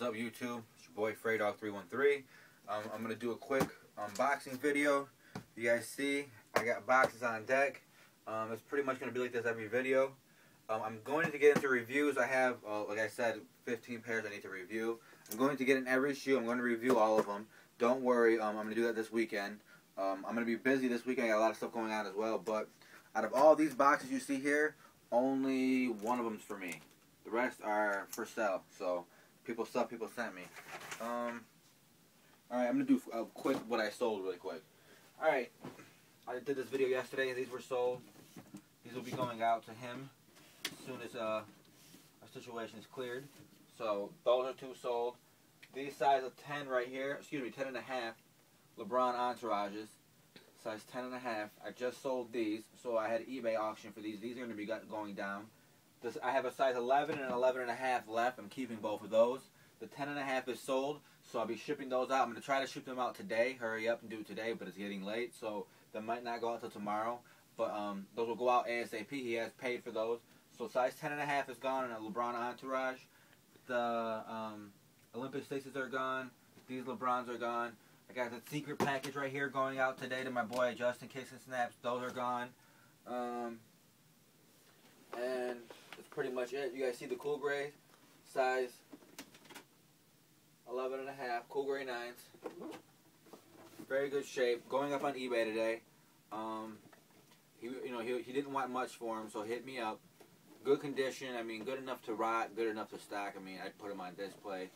What's up YouTube? It's your boy Fraydog313. Um, I'm going to do a quick unboxing video. You guys see, I got boxes on deck. Um, it's pretty much going to be like this every video. Um, I'm going to get into reviews. I have, uh, like I said, 15 pairs I need to review. I'm going to get in every shoe. I'm going to review all of them. Don't worry, um, I'm going to do that this weekend. Um, I'm going to be busy this weekend. I got a lot of stuff going on as well. But out of all these boxes you see here, only one of them's for me. The rest are for sale. So people stuff people sent me. Um, all right, I'm gonna do a quick what I sold really quick. All right, I did this video yesterday. These were sold. These will be going out to him as soon as uh, our situation is cleared. So those are two sold. These size of 10 right here, excuse me, 10 and a half LeBron Entourages, size 10 and a half. I just sold these, so I had eBay auction for these. These are going to be going down. This, I have a size 11 and 11 and a half left. I'm keeping both of those. The 10 and a half is sold, so I'll be shipping those out. I'm going to try to ship them out today. Hurry up and do it today, but it's getting late, so they might not go out until tomorrow. But um, those will go out ASAP. He has paid for those. So size 10 and a half is gone in a LeBron Entourage. The um, Olympic Staces are gone. These LeBrons are gone. I got the secret package right here going out today to my boy Justin Kicks and Snaps. Those are gone. Um, and pretty much it. You guys see the cool gray size 11 and a half, cool gray nines. Very good shape. Going up on eBay today. Um, he, you know, he, he didn't want much for him, so hit me up. Good condition. I mean, good enough to rot, good enough to stack. I mean, I'd put them on display.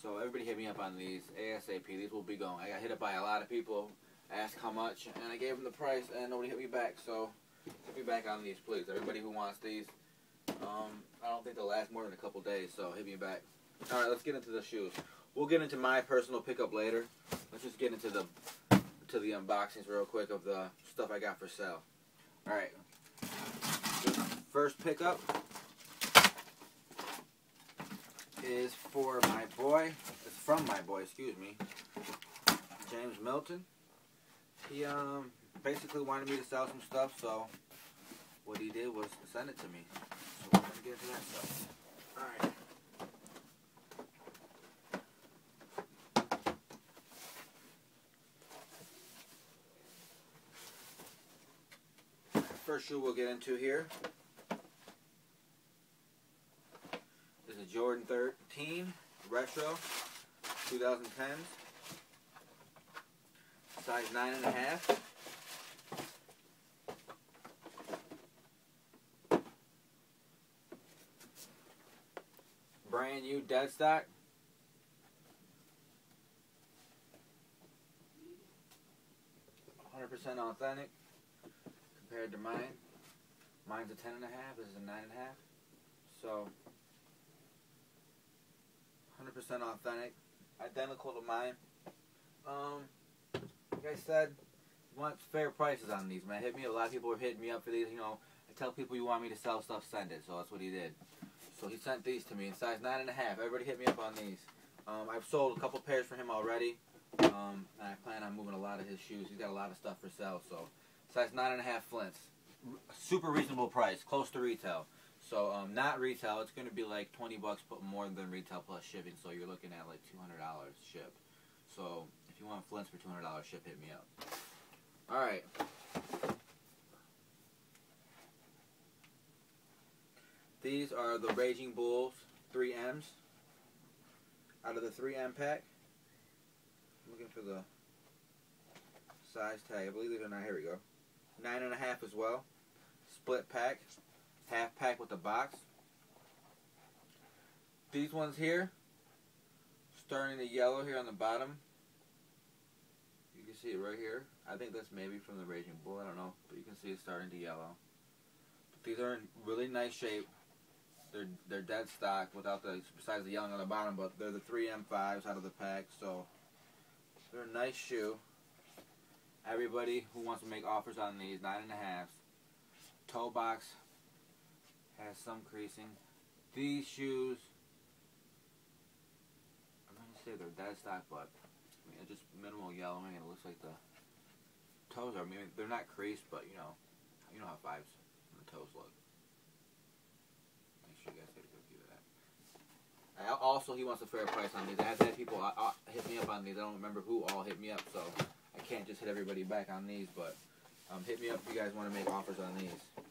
So everybody hit me up on these ASAP. These will be going. I got hit up by a lot of people, asked how much, and I gave them the price, and nobody hit me back. So hit me back on these, please. Everybody who wants these. Um, I don't think they'll last more than a couple days, so hit me back. All right, let's get into the shoes. We'll get into my personal pickup later. Let's just get into the to the unboxings real quick of the stuff I got for sale. All right. First pickup is for my boy. It's from my boy, excuse me. James Milton. He um basically wanted me to sell some stuff, so what he did was send it to me. So we're gonna get into that stuff. Alright. First shoe we'll get into here is a Jordan 13 Retro 2010s. Size 9.5. Brand new dead stock. Hundred percent authentic compared to mine. Mine's a ten and a half. This is a nine and a half. So, hundred percent authentic, identical to mine. Um, like I said, want fair prices on these, man. Hit me. A lot of people are hitting me up for these. You know, I tell people you want me to sell stuff, send it. So that's what he did. So he sent these to me in size nine and a half. Everybody hit me up on these. Um, I've sold a couple pairs for him already. Um, and I plan on moving a lot of his shoes. He's got a lot of stuff for sale. So size nine and a half flints. R super reasonable price, close to retail. So um, not retail. It's going to be like 20 bucks, but more than retail plus shipping. So you're looking at like $200 ship. So if you want flints for $200 ship, hit me up. All right. These are the Raging Bulls 3Ms out of the 3M pack. I'm looking for the size tag. I believe these are not. Here we go. Nine and a half as well. Split pack. Half pack with the box. These ones here, starting to yellow here on the bottom. You can see it right here. I think that's maybe from the Raging Bull. I don't know, but you can see it starting to yellow. But these are in really nice shape. They're they're dead stock without the besides the yellow on the bottom, but they're the 3M5s out of the pack, so they're a nice shoe. Everybody who wants to make offers on these nine and a halves. Toe box has some creasing. These shoes, I'm gonna say they're dead stock, but I mean just minimal yellowing, and it looks like the toes are. I mean they're not creased, but you know, you know how fives and the toes look. You guys that. all also, he wants a fair price on these. I have had people uh, uh, hit me up on these. I don't remember who all hit me up, so I can't just hit everybody back on these. But um, hit me up if you guys want to make offers on these.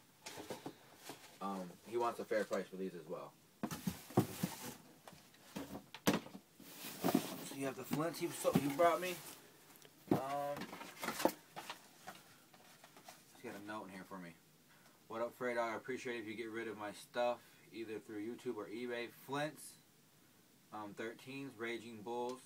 Um, he wants a fair price for these as well. So you have the flints he, so, he brought me. Um, he's got a note in here for me. What up, Fred? I appreciate if you get rid of my stuff either through YouTube or eBay. Flints, um, 13s, Raging Bulls.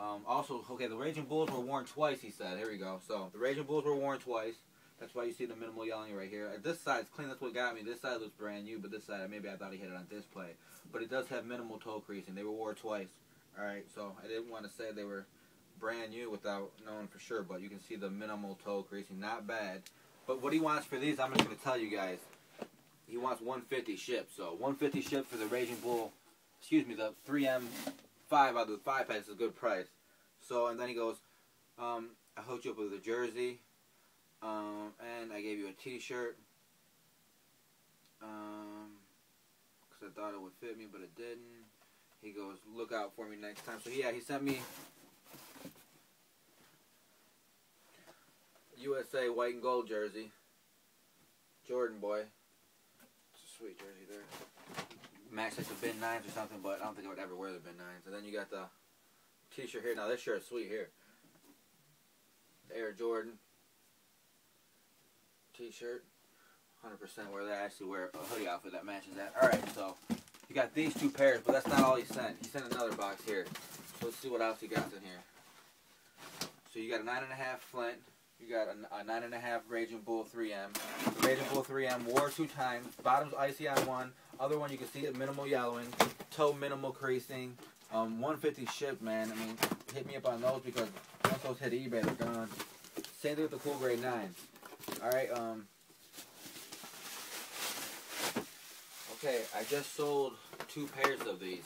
Um, also, okay, the Raging Bulls were worn twice, he said. Here we go. So, the Raging Bulls were worn twice. That's why you see the minimal yelling right here. This side's clean. That's what got me. This side looks brand new, but this side, maybe I thought he hit it on display. But it does have minimal toe creasing. They were worn twice. All right, so I didn't want to say they were brand new without knowing for sure, but you can see the minimal toe creasing. Not bad. But what he wants for these, I'm just going to tell you guys. He wants 150 shipped. So 150 shipped for the Raging Bull. Excuse me, the 3M 5 out of the 5 packs is a good price. So, and then he goes, um, I hooked you up with a jersey. Um, and I gave you a t-shirt. Um, because I thought it would fit me, but it didn't. He goes, look out for me next time. So yeah, he sent me USA white and gold jersey. Jordan boy. Sweet jersey there. Match like the Ben nines or something, but I don't think I would ever wear the Ben nines. And then you got the t-shirt here. Now this shirt is sweet here. Air Jordan t-shirt. 100% wear that. I actually wear a hoodie outfit that matches that. Alright, so you got these two pairs, but that's not all he sent. He sent another box here. So let's see what else he got in here. So you got a 9.5 Flint. You got a, a 9.5 Raging Bull 3M. The Raging Bull 3M wore two times. Bottom's icy on one. Other one you can see it minimal yellowing. Toe minimal creasing. Um, 150 shipped, man. I mean, hit me up on those because once those hit eBay, they're gone. Same thing with the Cool Gray 9. Alright, um... Okay, I just sold two pairs of these.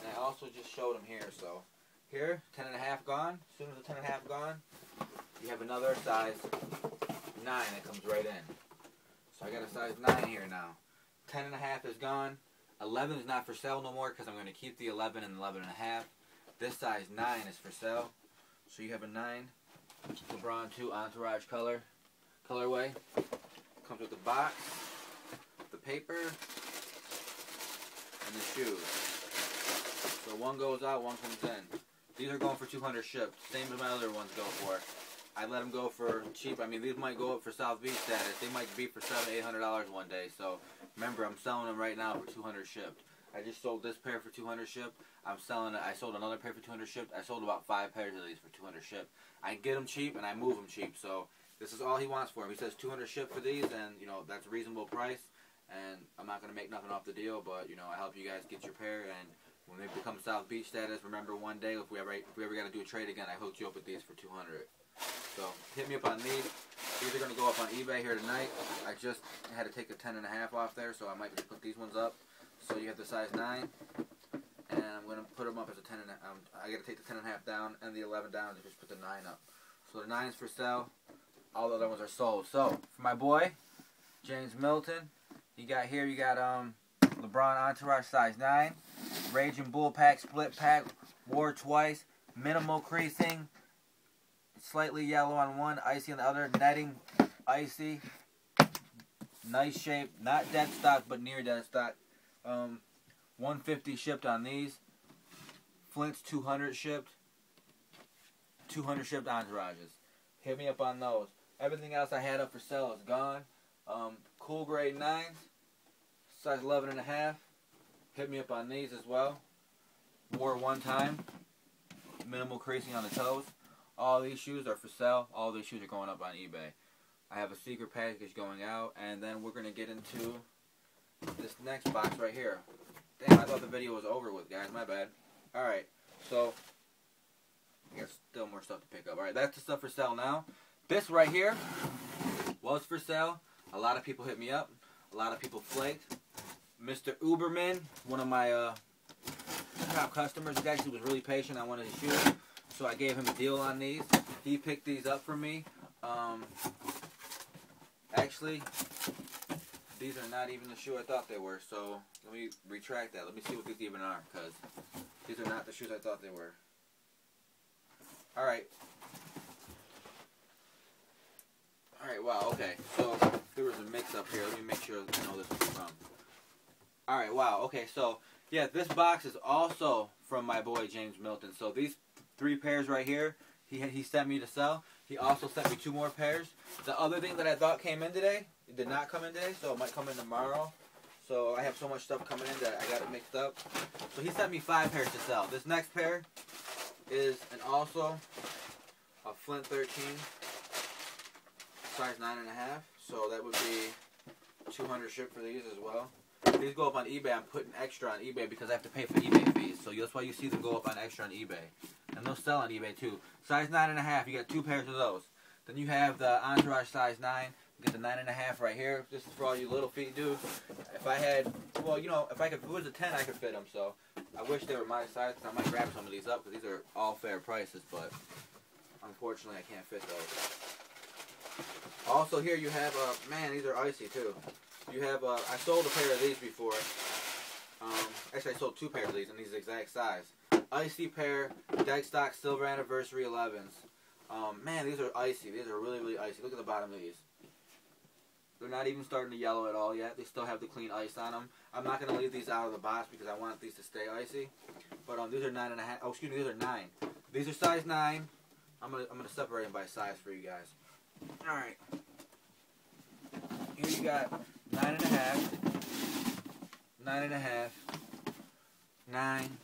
And I also just showed them here, so... Here, 10 and a half gone. As soon as the 10 and a half gone, you have another size 9 that comes right in. So I got a size 9 here now. 10 and a half is gone. 11 is not for sale no more because I'm going to keep the 11 and 11 and a half. This size 9 is for sale. So you have a 9 LeBron 2 Entourage color colorway. Comes with the box, the paper, and the shoes. So one goes out, one comes in. These are going for 200 shipped, same as my other ones go for. I let them go for cheap. I mean, these might go up for South Beach status. They might be for seven, eight hundred dollars one day. So remember, I'm selling them right now for 200 shipped. I just sold this pair for 200 shipped. I'm selling. I sold another pair for 200 shipped. I sold about five pairs of these for 200 shipped. I get them cheap and I move them cheap. So this is all he wants for them. He says 200 shipped for these, and you know that's a reasonable price. And I'm not gonna make nothing off the deal, but you know I help you guys get your pair. And when they become South Beach status, remember one day if we ever if we ever got to do a trade again, I hooked you up with these for 200. So hit me up on these. These are going to go up on eBay here tonight. I just had to take a 10 and a half off there, so I might just put these ones up. So you have the size 9, and I'm going to put them up as a 10 and a, um, I got to take the 10 and a half down and the 11 down and just put the 9 up. So the 9's for sale. All the other ones are sold. So for my boy, James Milton, you got here, you got um LeBron Entourage size 9, Raging Bull Pack Split Pack, wore twice, minimal creasing, slightly yellow on one, icy on the other, netting, icy, nice shape, not dead stock, but near dead stock. Um, 150 shipped on these. Flint's 200 shipped. 200 shipped entourages. Hit me up on those. Everything else I had up for sale is gone. Um, cool gray 9s, size 11 and a half. Hit me up on these as well. Wore one time. Minimal creasing on the toes. All these shoes are for sale. All these shoes are going up on eBay. I have a secret package going out, and then we're going to get into this next box right here. Damn, I thought the video was over with, guys. My bad. Alright, so, I got still more stuff to pick up. Alright, that's the stuff for sale now. This right here was for sale. A lot of people hit me up. A lot of people flaked. Mr. Uberman, one of my uh, top customers, he actually was really patient I wanted his shoes. So I gave him a deal on these. He picked these up for me. Um, actually, these are not even the shoe I thought they were. So let me retract that. Let me see what these even are, because these are not the shoes I thought they were. All right. All right. Wow. Okay. So there was a mix-up here. Let me make sure I know this is from. All right. Wow. Okay. So yeah, this box is also from my boy James Milton. So these three pairs right here, he he sent me to sell. He also sent me two more pairs. The other thing that I thought came in today, it did not come in today, so it might come in tomorrow. So I have so much stuff coming in that I got it mixed up. So he sent me five pairs to sell. This next pair is an also a Flint 13, size nine and a half. So that would be 200 ship for these as well. These go up on eBay. I'm putting extra on eBay because I have to pay for eBay fees. So that's why you see them go up on extra on eBay. And they'll sell on eBay too. Size 9.5, you got two pairs of those. Then you have the Entourage size 9. You get the 9.5 right here. This is for all you little feet dudes. If I had, well, you know, if I could, if it was a 10, I could fit them. So I wish they were my size. I might grab some of these up because these are all fair prices. But unfortunately, I can't fit those. Also here you have, uh, man, these are icy too. You have, uh, I sold a pair of these before. Um, actually, I sold two pairs of these in these exact size. Icy pair, deck stock silver anniversary 11s. Um, man, these are icy. These are really, really icy. Look at the bottom of these. They're not even starting to yellow at all yet. They still have the clean ice on them. I'm not going to leave these out of the box because I want these to stay icy. But um, these are nine and a half. Oh, excuse me, these are nine. These are size nine. I'm gonna I'm gonna separate them by size for you guys. All right. Here you got nine and a half, nine and a half, nine,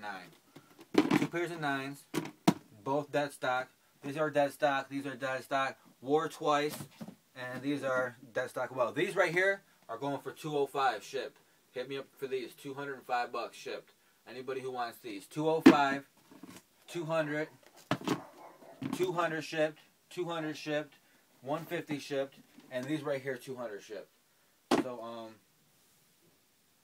nine. Two pairs of nines, both dead stock. These are dead stock. These are dead stock. Wore twice, and these are dead stock. Well, these right here are going for 205 shipped. Hit me up for these. 205 bucks shipped. Anybody who wants these. 205, 200, 200 shipped, 200 shipped, 150 shipped, and these right here 200 shipped. So um,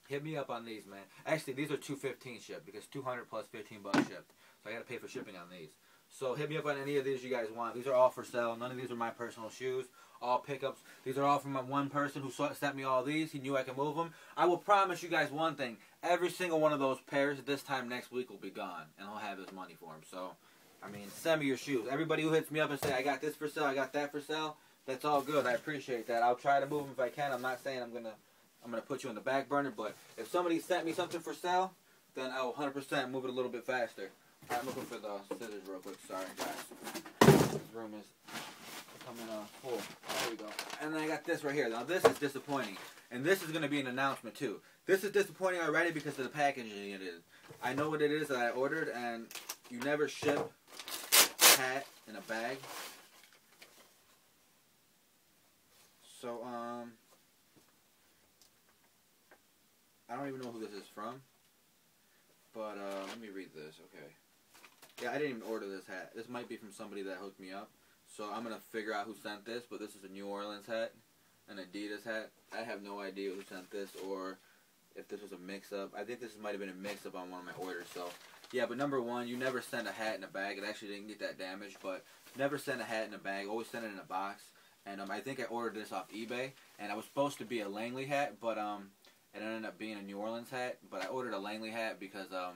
hit me up on these, man. Actually, these are 215 shipped because 200 plus 15 bucks shipped. So I got to pay for shipping on these. So hit me up on any of these you guys want. These are all for sale. None of these are my personal shoes. All pickups. These are all from one person who sent me all these. He knew I could move them. I will promise you guys one thing. Every single one of those pairs this time next week will be gone. And I'll have his money for them. So, I mean, send me your shoes. Everybody who hits me up and say, I got this for sale, I got that for sale, that's all good. I appreciate that. I'll try to move them if I can. I'm not saying I'm gonna I'm gonna put you on the back burner, but if somebody sent me something for sale, then I'll 100% move it a little bit faster. I'm looking for the scissors real quick. Sorry, guys. This room is coming uh, full. There we go. And then I got this right here. Now this is disappointing, and this is gonna be an announcement too. This is disappointing already because of the packaging it is. I know what it is that I ordered, and you never ship a hat in a bag. So, um, I don't even know who this is from, but uh, let me read this. Okay. Yeah, I didn't even order this hat. This might be from somebody that hooked me up. So I'm gonna figure out who sent this. But this is a New Orleans hat, an Adidas hat. I have no idea who sent this or if this was a mix-up. I think this might have been a mix-up on one of my orders. So yeah, but number one, you never send a hat in a bag. It actually didn't get that damaged, but never send a hat in a bag. Always send it in a box and um, I think I ordered this off eBay, and it was supposed to be a Laney hat, but um, it ended up being a New Orleans hat. But I ordered a Laney hat because um,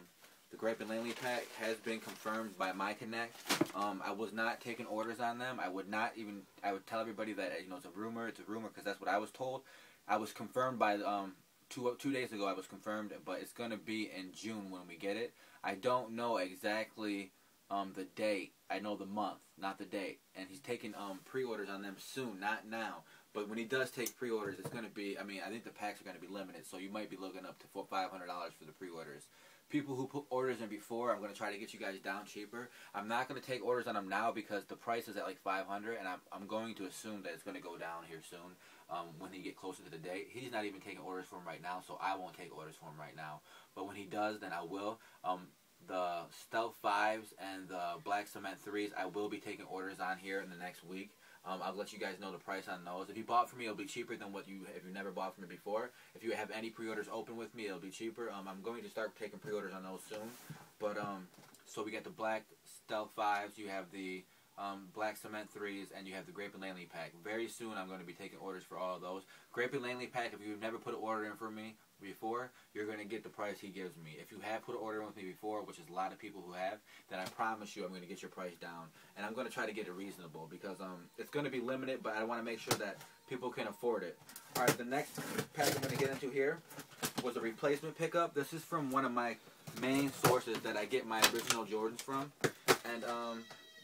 the Grape and Laney pack has been confirmed by my Connect. Um, I was not taking orders on them. I would not even. I would tell everybody that you know it's a rumor. It's a rumor because that's what I was told. I was confirmed by um two two days ago. I was confirmed, but it's gonna be in June when we get it. I don't know exactly um, the date. I know the month, not the date. And he's taking um, pre-orders on them soon, not now. But when he does take pre-orders, it's going to be, I mean, I think the packs are going to be limited. So you might be looking up to $500 for the pre-orders. People who put orders in before, I'm going to try to get you guys down cheaper. I'm not going to take orders on them now because the price is at like 500 and I'm, I'm going to assume that it's going to go down here soon um, when he get closer to the date. He's not even taking orders for him right now, so I won't take orders for him right now. But when he does, then I will. Um, the Stealth 5s and the Black Cement 3s, I will be taking orders on here in the next week. Um, I'll let you guys know the price on those. If you bought from me, it'll be cheaper than what you if you never bought from me before. If you have any pre-orders open with me, it'll be cheaper. Um, I'm going to start taking pre-orders on those soon. But um, so we got the black Stealth fives. You have the um, Black Cement 3s, and you have the Grape and Laney pack. Very soon I'm going to be taking orders for all of those. Grape and Laney pack, if you've never put an order in for me before, you're going to get the price he gives me. If you have put an order in with me before, which is a lot of people who have, then I promise you I'm going to get your price down. And I'm going to try to get it reasonable because um, it's going to be limited, but I want to make sure that people can afford it. Alright, the next pack I'm going to get into here was a replacement pickup. This is from one of my main sources that I get my original Jordans from. And um,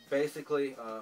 basically, uh,